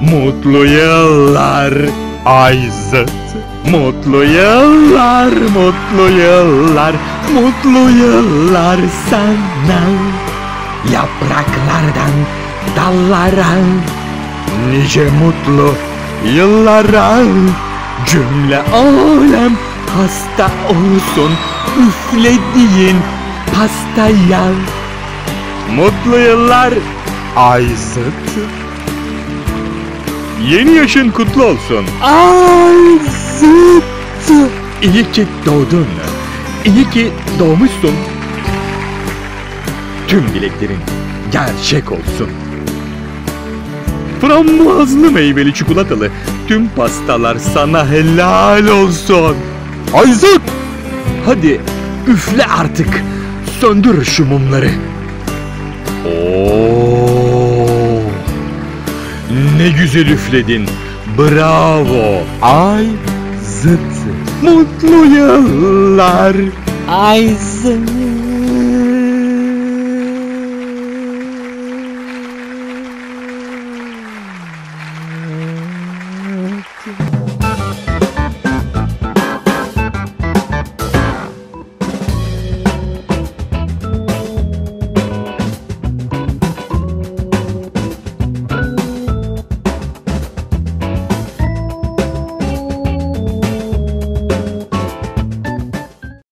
Mutlu yıllar Ayzat Mutlu yıllar, mutlu yıllar, mutlu yıllar sana. Yapraklardan dallara Nice mutlu yıllara. Cümle alem hasta olsun Üflediğin pastaya Mutlu yıllar Ayzat Yeni yaşın kutlu olsun. Ayzıt. İyi ki doğdun. İyi ki doğmuşsun. Tüm dileklerin gerçek olsun. Frambuazlı meyveli çikolatalı tüm pastalar sana helal olsun. Ayzıt. Hadi üfle artık. Söndür şu mumları. Oo. Ne güzel üfledin. Bravo. Ay zıt. Mutlu yıllar. Ay zıt.